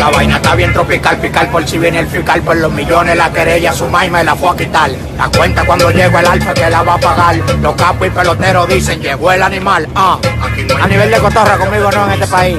la vaina está bien tropical, pical por si viene el fiscal, por los millones, la querella, su maima y la fue a quitar. La cuenta cuando llega el alfa que la va a pagar. Los capos y peloteros dicen, llegó el animal. Ah, a nivel de cotorra conmigo no en este país.